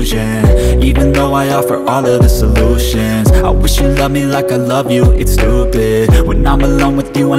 confusion Even though I offer all of the solutions I wish you loved me like I love you, it's stupid. When I'm alone with you I